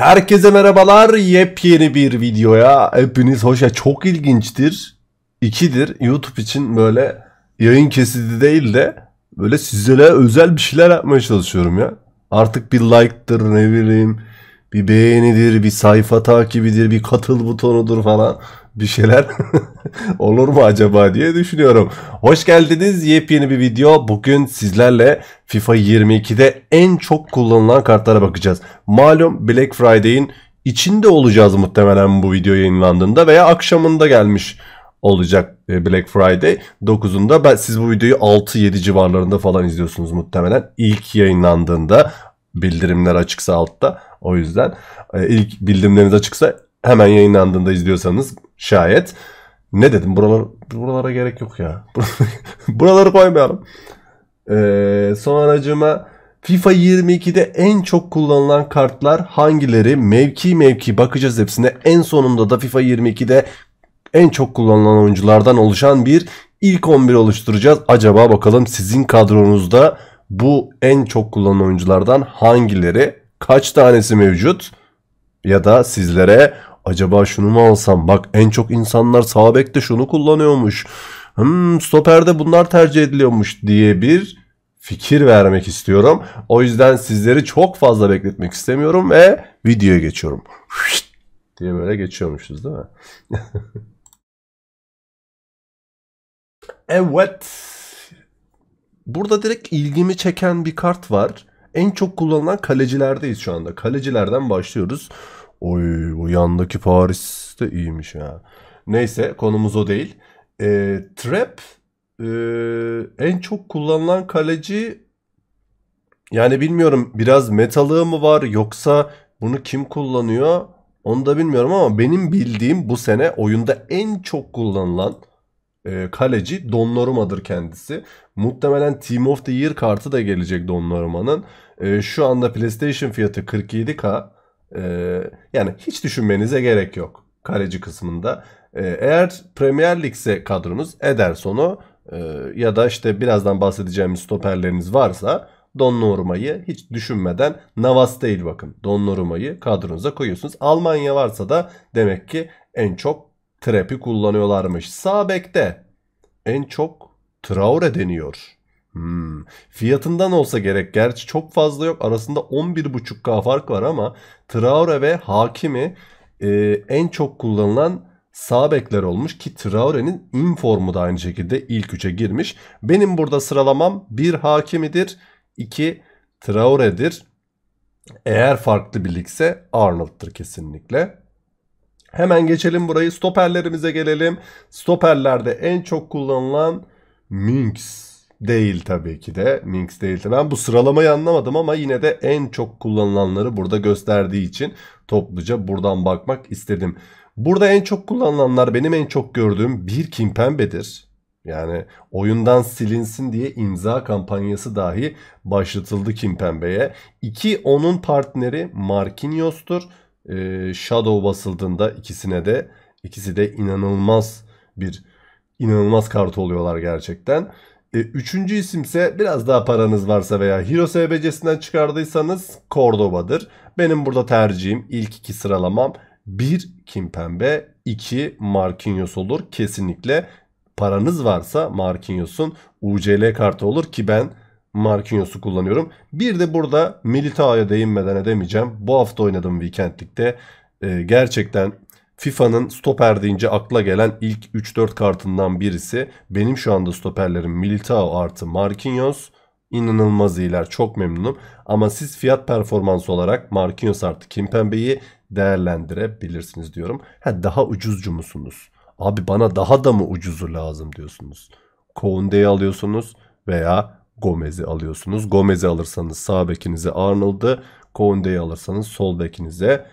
Herkese merhabalar. Yepyeni bir videoya hepiniz hoşa. Çok ilginçtir. İkidir. YouTube için böyle yayın kesidi değil de böyle sizlere özel bir şeyler yapmaya çalışıyorum ya. Artık bir like'tır ne bileyim bir beğenidir, bir sayfa takibidir, bir katıl butonudur falan bir şeyler olur mu acaba diye düşünüyorum. Hoş geldiniz yepyeni bir video. Bugün sizlerle FIFA 22'de en çok kullanılan kartlara bakacağız. Malum Black Friday'in içinde olacağız muhtemelen bu video yayınlandığında veya akşamında gelmiş olacak e, Black Friday 9'unda. Ben siz bu videoyu 6-7 civarlarında falan izliyorsunuz muhtemelen. İlk yayınlandığında bildirimler açıksa altta. O yüzden e, ilk bildirimleriniz açıksa hemen yayınlandığında izliyorsanız şayet. Ne dedim buralar, buralara gerek yok ya. Buraları koymayalım. Ee, sonracıma FIFA 22'de en çok kullanılan kartlar hangileri? Mevki mevki bakacağız hepsine. En sonunda da FIFA 22'de en çok kullanılan oyunculardan oluşan bir ilk 11 oluşturacağız. Acaba bakalım sizin kadronuzda bu en çok kullanılan oyunculardan hangileri? Kaç tanesi mevcut? Ya da sizlere acaba şunu mu alsam? Bak en çok insanlar sağ bekte şunu kullanıyormuş. Hmm, stoperde bunlar tercih ediliyormuş diye bir fikir vermek istiyorum. O yüzden sizleri çok fazla bekletmek istemiyorum ve videoya geçiyorum. diye böyle geçiyormuşuz değil mi? evet. Burada direkt ilgimi çeken bir kart var. En çok kullanılan kalecilerdeyiz şu anda. Kalecilerden başlıyoruz. Oy bu yandaki Paris de iyiymiş ya. Neyse konumuz o değil. E, Trap e, en çok kullanılan kaleci yani bilmiyorum biraz metalığı mı var yoksa bunu kim kullanıyor onu da bilmiyorum ama benim bildiğim bu sene oyunda en çok kullanılan e, kaleci Donnarumma'dır kendisi. Muhtemelen Team of the Year kartı da gelecek Donnarumma'nın. E, şu anda PlayStation fiyatı 47k. E, yani hiç düşünmenize gerek yok kaleci kısmında. E, eğer Premier Lig'se kadronuz Ederson'u e, ya da işte birazdan bahsedeceğimiz stoperleriniz varsa Donnarumma'yı hiç düşünmeden Navas değil bakın. Donnarumma'yı kadronuza koyuyorsunuz. Almanya varsa da demek ki en çok Trap'i kullanıyorlarmış. Sağ bekte en çok Traore deniyor. Hmm. Fiyatından olsa gerek. Gerçi çok fazla yok. Arasında 11.5K fark var ama Traore ve Hakimi e, en çok kullanılan sağ bekler olmuş ki Traore'nin informu da aynı şekilde ilk üçe girmiş. Benim burada sıralamam bir Hakimi'dir, iki Traore'dir. Eğer farklı bir ligse Arnold'dır kesinlikle. Hemen geçelim burayı. Stoperlerimize gelelim. Stoperlerde en çok kullanılan Minx değil tabii ki de. Minx değil. Ben bu sıralamayı anlamadım ama yine de en çok kullanılanları burada gösterdiği için topluca buradan bakmak istedim. Burada en çok kullanılanlar benim en çok gördüğüm bir Kimpembe'dir. Yani oyundan silinsin diye imza kampanyası dahi başlatıldı Kimpembe'ye. İki onun partneri Marquinhos'tur e, Shadow basıldığında ikisine de ikisi de inanılmaz bir inanılmaz kart oluyorlar gerçekten. E, üçüncü isimse biraz daha paranız varsa veya Hero SBC'sinden çıkardıysanız Cordoba'dır. Benim burada tercihim ilk iki sıralamam 1 Kimpembe 2 Marquinhos olur. Kesinlikle paranız varsa Marquinhos'un UCL kartı olur ki ben Marquinhos'u kullanıyorum. Bir de burada Militao'ya değinmeden edemeyeceğim. Bu hafta oynadım Weekend Ee, gerçekten FIFA'nın stoper deyince akla gelen ilk 3-4 kartından birisi. Benim şu anda stoperlerim Militao artı Marquinhos. İnanılmaz iyiler. Çok memnunum. Ama siz fiyat performans olarak Marquinhos artı Kimpembe'yi değerlendirebilirsiniz diyorum. Ha, daha ucuzcu musunuz? Abi bana daha da mı ucuzu lazım diyorsunuz. Koundé'yi alıyorsunuz veya Gomez'i alıyorsunuz. Gomez'i alırsanız sağ bekinize Arnold'ı, Koundé'yi alırsanız sol bekinize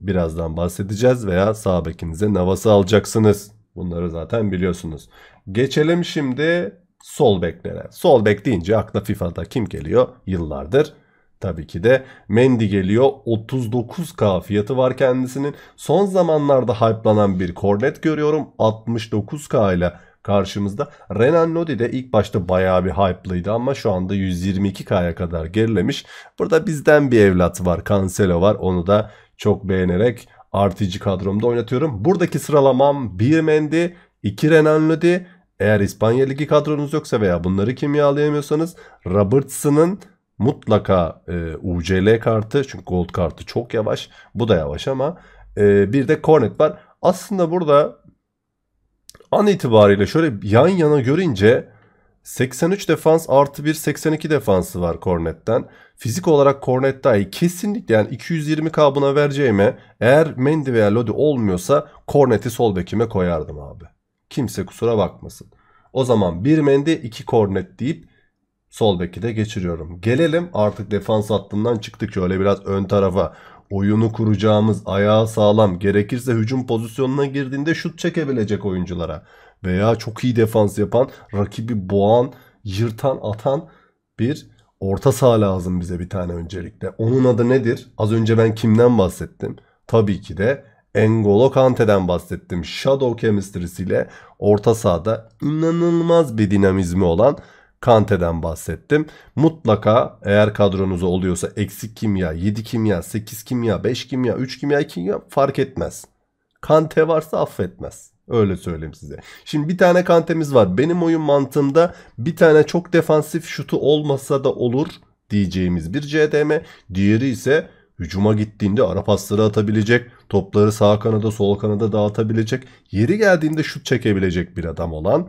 birazdan bahsedeceğiz veya sağ bekinize Navas'ı alacaksınız. Bunları zaten biliyorsunuz. Geçelim şimdi sol beklere. Sol bek deyince akla FIFA'da kim geliyor? Yıllardır. Tabii ki de Mendy geliyor. 39k fiyatı var kendisinin. Son zamanlarda hype'lanan bir kornet görüyorum. 69k ile karşımızda. Renan Lodi de ilk başta bayağı bir hype'lıydı ama şu anda 122K'ya kadar gerilemiş. Burada bizden bir evlat var. Cancelo var. Onu da çok beğenerek artıcı kadromda oynatıyorum. Buradaki sıralamam 1 Mendy, 2 Renan Lodi. Eğer İspanya Ligi kadronuz yoksa veya bunları kimyalayamıyorsanız Robertson'ın mutlaka e, UCL kartı çünkü gold kartı çok yavaş. Bu da yavaş ama e, bir de Cornet var. Aslında burada an itibariyle şöyle yan yana görünce 83 defans artı 1 82 defansı var Cornet'ten. Fizik olarak Cornet daha iyi. Kesinlikle yani 220k buna vereceğime eğer Mendy veya Lodi olmuyorsa Cornet'i sol bekime koyardım abi. Kimse kusura bakmasın. O zaman bir Mendy iki Cornet deyip sol beki de geçiriyorum. Gelelim artık defans hattından çıktık şöyle biraz ön tarafa. Oyunu kuracağımız ayağı sağlam gerekirse hücum pozisyonuna girdiğinde şut çekebilecek oyunculara. Veya çok iyi defans yapan rakibi boğan yırtan atan bir orta saha lazım bize bir tane öncelikle. Onun adı nedir? Az önce ben kimden bahsettim? Tabii ki de Engolo Kante'den bahsettim. Shadow chemistry'siyle orta sahada inanılmaz bir dinamizmi olan Kante'den bahsettim. Mutlaka eğer kadronuzda oluyorsa eksik kimya, 7 kimya, 8 kimya, 5 kimya, 3 kimya, 2 kimya fark etmez. Kante varsa affetmez. Öyle söyleyeyim size. Şimdi bir tane kantemiz var. Benim oyun mantığımda bir tane çok defansif şutu olmasa da olur diyeceğimiz bir CDM. Diğeri ise hücuma gittiğinde ara pasları atabilecek, topları sağ kanada sol kanada dağıtabilecek, yeri geldiğinde şut çekebilecek bir adam olan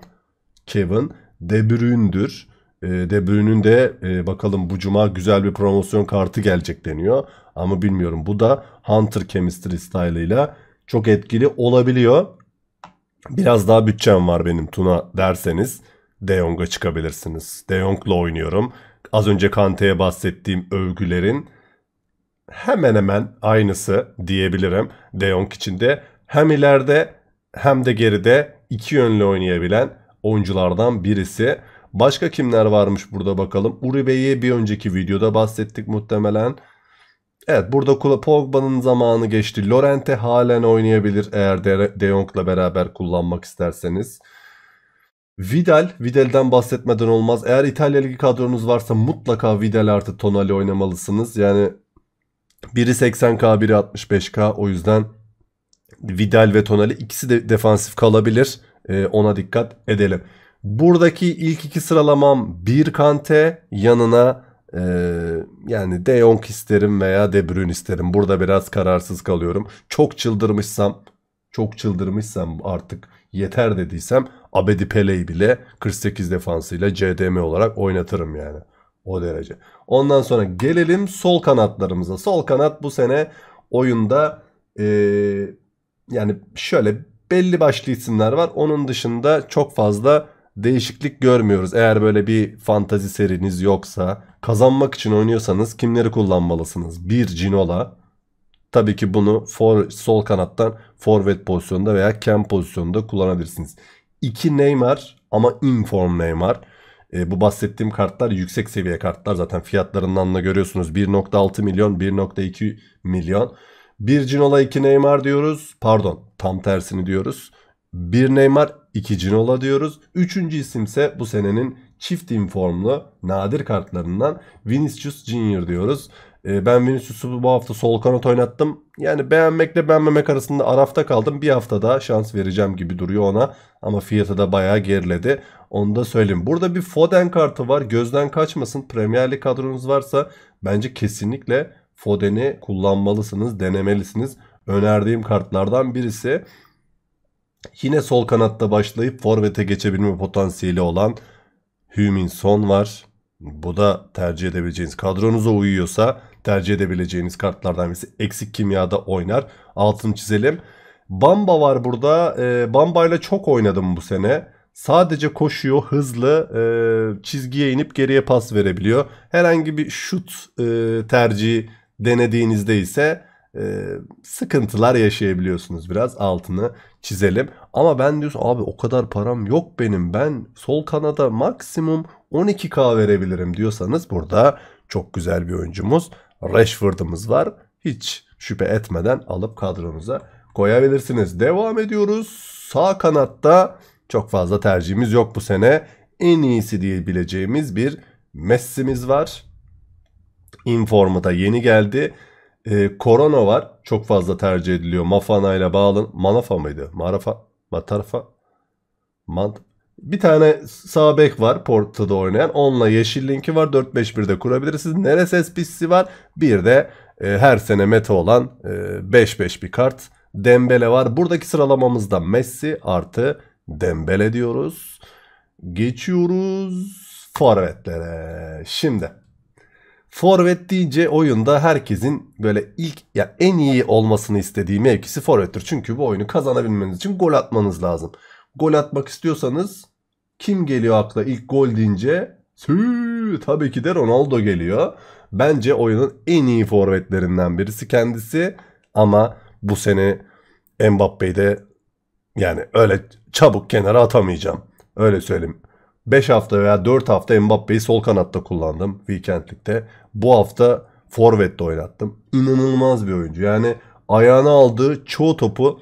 Kevin De Bruyne'dür. E, De Bruyne'ün de e, bakalım bu cuma güzel bir promosyon kartı gelecek deniyor. Ama bilmiyorum bu da Hunter Chemistry style'ıyla çok etkili olabiliyor. Biraz daha bütçem var benim Tuna derseniz De Jong'a çıkabilirsiniz. De Jong'la oynuyorum. Az önce Kante'ye bahsettiğim övgülerin hemen hemen aynısı diyebilirim. De Jong için hem ileride hem de geride iki yönlü oynayabilen oyunculardan birisi. Başka kimler varmış burada bakalım. Uribe'yi bir önceki videoda bahsettik muhtemelen. Evet burada Pogba'nın zamanı geçti. Lorente halen oynayabilir eğer De, Jong'la beraber kullanmak isterseniz. Vidal, Vidal'den bahsetmeden olmaz. Eğer İtalya Ligi kadronuz varsa mutlaka Vidal artı Tonali oynamalısınız. Yani biri 80k, biri 65k. O yüzden Vidal ve Tonali ikisi de defansif kalabilir. Ee, ona dikkat edelim. Buradaki ilk iki sıralamam bir Kante yanına e, yani De Jong isterim veya De Bruyne isterim. Burada biraz kararsız kalıyorum. Çok çıldırmışsam çok çıldırmışsam artık yeter dediysem Abedi Pele'yi bile 48 defansıyla CDM olarak oynatırım yani. O derece. Ondan sonra gelelim sol kanatlarımıza. Sol kanat bu sene oyunda e, yani şöyle belli başlı isimler var. Onun dışında çok fazla değişiklik görmüyoruz. Eğer böyle bir fantazi seriniz yoksa kazanmak için oynuyorsanız kimleri kullanmalısınız? Bir Cinola. Tabii ki bunu for, sol kanattan forvet pozisyonunda veya cam pozisyonunda kullanabilirsiniz. 2 Neymar ama inform Neymar. E, bu bahsettiğim kartlar yüksek seviye kartlar. Zaten fiyatlarından da görüyorsunuz. 1.6 milyon, 1.2 milyon. Bir Cinola 2 Neymar diyoruz. Pardon tam tersini diyoruz. Bir Neymar 2 Cinola diyoruz. Üçüncü isimse bu senenin çift informlu nadir kartlarından Vinicius Junior diyoruz. E, ben Vinicius'u bu hafta sol kanat oynattım. Yani beğenmekle beğenmemek arasında arafta kaldım. Bir hafta daha şans vereceğim gibi duruyor ona. Ama fiyatı da bayağı geriledi. Onu da söyleyeyim. Burada bir Foden kartı var. Gözden kaçmasın. Premier Lig kadronuz varsa bence kesinlikle Foden'i kullanmalısınız, denemelisiniz. Önerdiğim kartlardan birisi. Yine sol kanatta başlayıp forvete geçebilme potansiyeli olan Hümin Son var. Bu da tercih edebileceğiniz kadronuza uyuyorsa tercih edebileceğiniz kartlardan birisi. Eksik kimyada oynar. Altını çizelim. Bamba var burada. E, Bamba ile çok oynadım bu sene. Sadece koşuyor, hızlı, e, çizgiye inip geriye pas verebiliyor. Herhangi bir şut e, tercihi denediğinizde ise e, sıkıntılar yaşayabiliyorsunuz. Biraz altını çizelim. Ama ben diyorsun abi o kadar param yok benim. Ben sol kanada maksimum 12k verebilirim diyorsanız burada çok güzel bir oyuncumuz. Rashford'ımız var. Hiç şüphe etmeden alıp kadronuza koyabilirsiniz. Devam ediyoruz. Sağ kanatta Çok fazla tercihimiz yok bu sene. En iyisi diyebileceğimiz bir Messi'miz var. Informu da yeni geldi. Ee, Korona var. Çok fazla tercih ediliyor. Mafana ile bağlı. Manafa mıydı? Marafa? Matarafa? Man bir tane sağ bek var Porto'da oynayan. Onunla yeşil linki var. 4-5-1'de kurabilirsiniz. Neres SPC'si var. Bir de e, her sene meta olan e, 5-5 bir kart. Dembele var. Buradaki sıralamamızda Messi artı Dembele diyoruz. Geçiyoruz forvetlere. Şimdi forvet deyince oyunda herkesin böyle ilk ya en iyi olmasını istediği mevkisi forvettir. Çünkü bu oyunu kazanabilmeniz için gol atmanız lazım. Gol atmak istiyorsanız kim geliyor akla ilk gol deyince? Tabii ki de Ronaldo geliyor. Bence oyunun en iyi forvetlerinden birisi kendisi. Ama bu sene Mbappe'yi de yani öyle çabuk kenara atamayacağım. Öyle söyleyeyim. 5 hafta veya 4 hafta Mbappe'yi sol kanatta kullandım Weekend'likte. Bu hafta Forvet'te oynattım. İnanılmaz bir oyuncu. Yani ayağına aldığı çoğu topu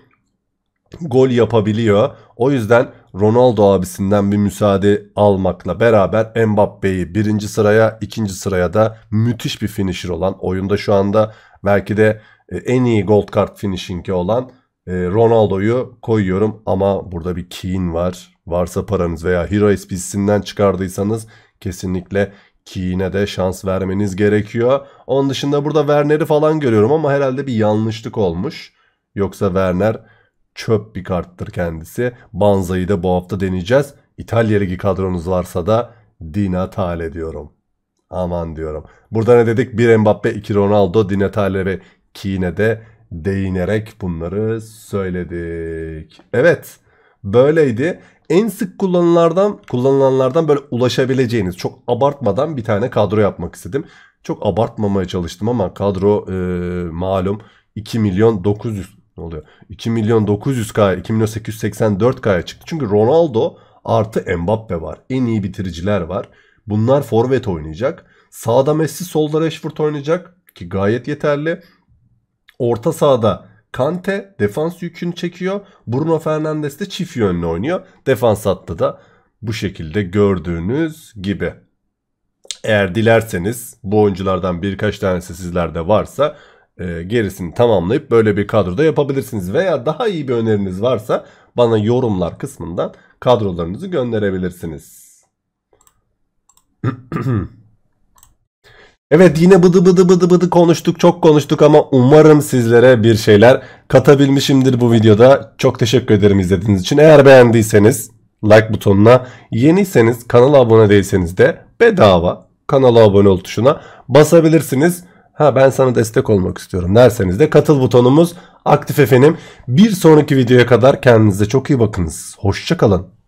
gol yapabiliyor. O yüzden Ronaldo abisinden bir müsaade almakla beraber Mbappe'yi birinci sıraya, ikinci sıraya da müthiş bir finisher olan, oyunda şu anda belki de e, en iyi gold card finishing'i olan e, Ronaldo'yu koyuyorum. Ama burada bir Keane var. Varsa paranız veya Hero SPC'sinden çıkardıysanız kesinlikle Keane'e de şans vermeniz gerekiyor. Onun dışında burada Werner'i falan görüyorum ama herhalde bir yanlışlık olmuş. Yoksa Werner çöp bir karttır kendisi. Banza'yı da bu hafta deneyeceğiz. İtalya Ligi kadronuz varsa da Di Natale diyorum. Aman diyorum. Burada ne dedik? Bir Mbappe, iki Ronaldo, Di Natale ve Keane'e de değinerek bunları söyledik. Evet. Böyleydi. En sık kullanılanlardan kullanılanlardan böyle ulaşabileceğiniz çok abartmadan bir tane kadro yapmak istedim. Çok abartmamaya çalıştım ama kadro e, malum 2 milyon 900 ne oluyor? 2 milyon 900k 2 milyon 884k'ya çıktı. Çünkü Ronaldo artı Mbappe var. En iyi bitiriciler var. Bunlar forvet oynayacak. Sağda Messi, solda Rashford oynayacak ki gayet yeterli. Orta sahada Kante defans yükünü çekiyor. Bruno Fernandes de çift yönlü oynuyor. Defans hattı da bu şekilde gördüğünüz gibi. Eğer dilerseniz bu oyunculardan birkaç tanesi sizlerde varsa e, gerisini tamamlayıp böyle bir kadroda yapabilirsiniz. Veya daha iyi bir öneriniz varsa bana yorumlar kısmından kadrolarınızı gönderebilirsiniz. Evet yine bıdı bıdı bıdı bıdı konuştuk çok konuştuk ama umarım sizlere bir şeyler katabilmişimdir bu videoda. Çok teşekkür ederim izlediğiniz için. Eğer beğendiyseniz like butonuna, yeniyseniz kanala abone değilseniz de bedava kanala abone ol tuşuna basabilirsiniz. Ha ben sana destek olmak istiyorum derseniz de katıl butonumuz aktif efendim. Bir sonraki videoya kadar kendinize çok iyi bakınız. Hoşçakalın.